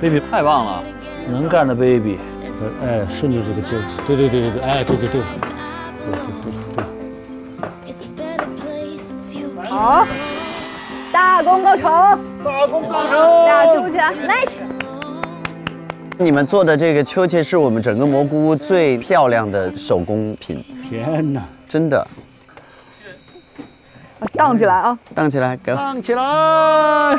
，baby 太棒了，能干的 baby。哎，顺着这个劲儿，对对对对对，哎，对对对，对对对对。好，大功告成，大功告成，下秋千，nice。你们做的这个秋千是我们整个蘑菇屋最漂亮的手工品，天哪，真的。荡起来啊！荡起来，给荡起来，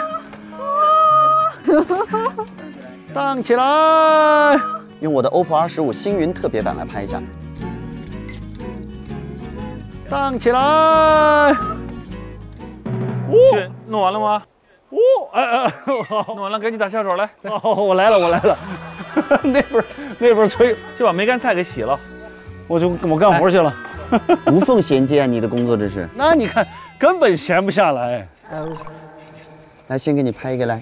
荡起来。用我的 OPPO R 十五星云特别版来拍一下，荡起来！哦，弄完了吗？哦，哎哎，弄完了，给你打下手来。哦，我来了，我来了。那边那边催，就把梅干菜给洗了，我就我干活去了。无缝衔接啊，你的工作这是。那你看，根本闲不下来。来，先给你拍一个来。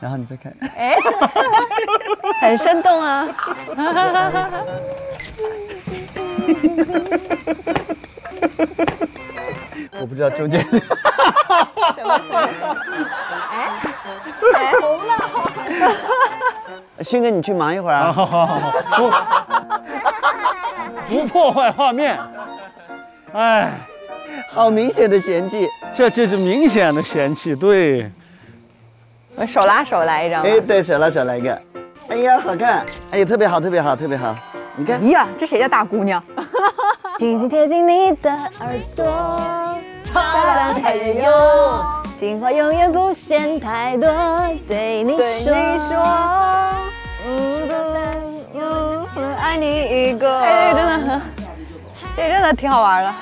然后你再看，哎，很生动啊！我不知道中间什么什么？哎，红了！勋哥，你去忙一会儿啊！好好好好，不不破坏画面。哎，好明显的嫌弃，这这是明显的嫌弃，对。我手拉手来一张。哎，对，手拉手来一个。哎呀，好看！哎呀，特别好，特别好，特别好。你看，呀，这谁家大姑娘？紧紧贴近你的耳朵，擦亮太阳。情话永远不嫌太多，对你说，嗯嗯嗯，爱你一个。哎，真的很，这真的挺好玩的。